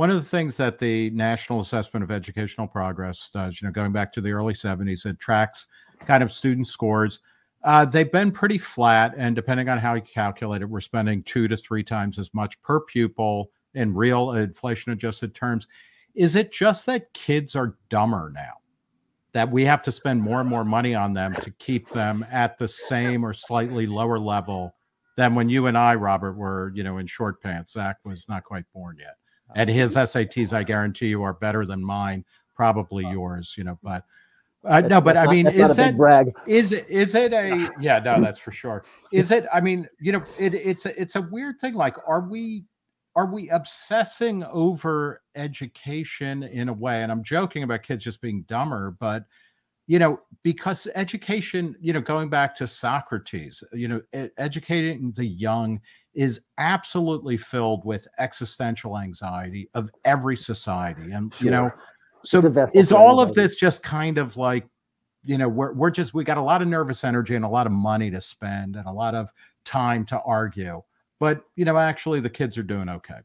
one of the things that the National Assessment of Educational Progress does, you know, going back to the early 70s, it tracks kind of student scores. Uh, they've been pretty flat, and depending on how you calculate it, we're spending two to three times as much per pupil in real inflation adjusted terms. Is it just that kids are dumber now? That we have to spend more and more money on them to keep them at the same or slightly lower level than when you and I, Robert, were, you know, in short pants. Zach was not quite born yet. And his SATs, I guarantee you, are better than mine, probably yours, you know, but uh, no, but I mean, is that brag? Is it is it a yeah? No, that's for sure. Is it? I mean, you know, it, it's a, it's a weird thing. Like, are we are we obsessing over education in a way? And I'm joking about kids just being dumber, but you know, because education, you know, going back to Socrates, you know, educating the young is absolutely filled with existential anxiety of every society, and sure. you know so is all of this just kind of like, you know, we're we're just we got a lot of nervous energy and a lot of money to spend and a lot of time to argue, but you know, actually the kids are doing okay.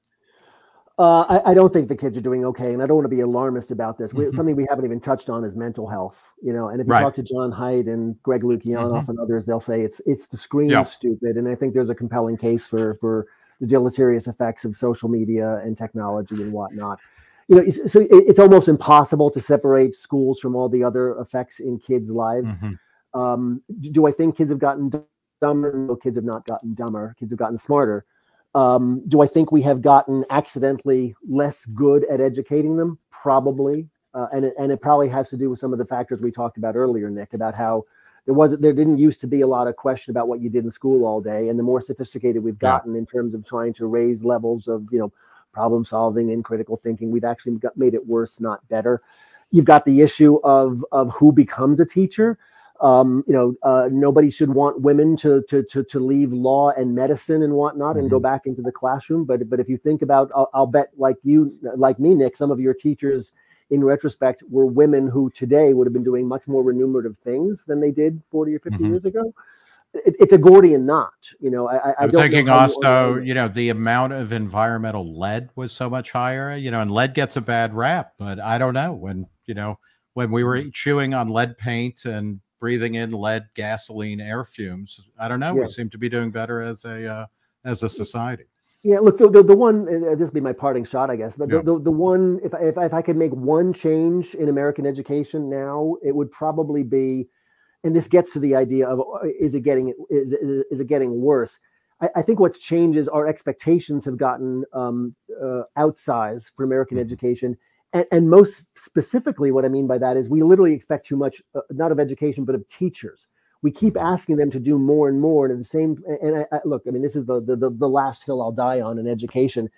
Uh, I, I, don't think the kids are doing okay, and I don't want to be alarmist about this. We, mm-hmm. Something we haven't even touched on is mental health. You know, and if you right. talk to John Haidt and Greg Lukianoff mm-hmm. and others, they'll say it's it's the screen stupid. And I think there's a compelling case for for the deleterious effects of social media and technology and whatnot you know, so it's almost impossible to separate schools from all the other effects in kids' lives. Mm-hmm. Um, do I think kids have gotten dumber? No, kids have not gotten dumber. Kids have gotten smarter. Um, do I think we have gotten accidentally less good at educating them? Probably, uh, and it, and it probably has to do with some of the factors we talked about earlier, Nick, about how there wasn't there didn't used to be a lot of question about what you did in school all day, and the more sophisticated we've gotten yeah. in terms of trying to raise levels of you know problem solving and critical thinking. We've actually got, made it worse, not better. You've got the issue of of who becomes a teacher. Um, you know, uh, nobody should want women to, to to to leave law and medicine and whatnot mm-hmm. and go mm-hmm. back into the classroom. But but if you think about, I'll, I'll bet like you, like me, Nick, some of your teachers in retrospect were women who today would have been doing much more remunerative things than they did 40 or 50 mm-hmm. years ago it, it's a Gordian knot. You know, I, I am thinking also, you know, the amount of environmental lead was so much higher. You know, and lead gets a bad rap, but I don't know when you know when we were mm-hmm. chewing on lead paint and breathing in lead gasoline air fumes. I don't know. Yeah. We seem to be doing better as a uh, as a society. Yeah, look, the, the, the one, uh, this will be my parting shot, I guess, but yeah. the, the, the, one, if, if, if I could make one change in American education now, it would probably be and this gets to the idea of uh, is it getting is, is, is it getting worse I, I, think what's changed is our expectations have gotten um, uh, outsized for american mm-hmm. education and, and, most specifically what i mean by that is we literally expect too much uh, not of education but of teachers we keep mm-hmm. asking them to do more and more and at the same and I, I, look i mean this is the, the the last hill i'll die on in education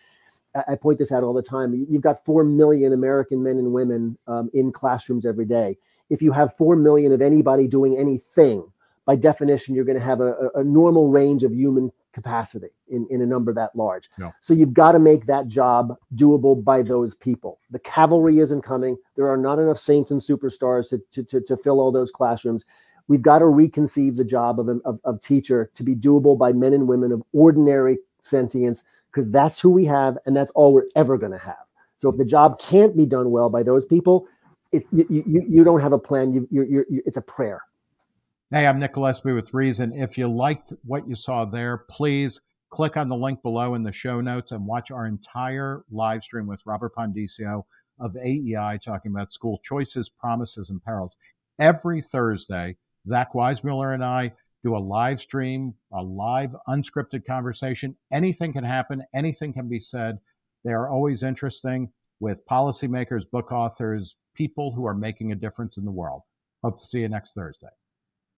I point this out all the time. You've got 4 million American men and women um, in classrooms every day if you have 4 million of anybody doing anything, by definition, you're going to have a, a normal range of human capacity in, in a number that large. No. So you've got to make that job doable by those people. The cavalry isn't coming. There are not enough saints and superstars to, to, to, to fill all those classrooms. We've got to reconceive the job of, of, of teacher to be doable by men and women of ordinary sentience, because that's who we have and that's all we're ever going to have. So if the job can't be done well by those people, it, you, you, you don't have a plan. You, you, you, it's a prayer. Hey, I'm Nick Gillespie with Reason. If you liked what you saw there, please click on the link below in the show notes and watch our entire live stream with Robert Pondiscio of AEI talking about school choices, promises, and perils. Every Thursday, Zach Weissmuller and I do a live stream, a live unscripted conversation. Anything can happen, anything can be said. They are always interesting with policymakers, book authors, people who are making a difference in the world. Hope to see you next Thursday.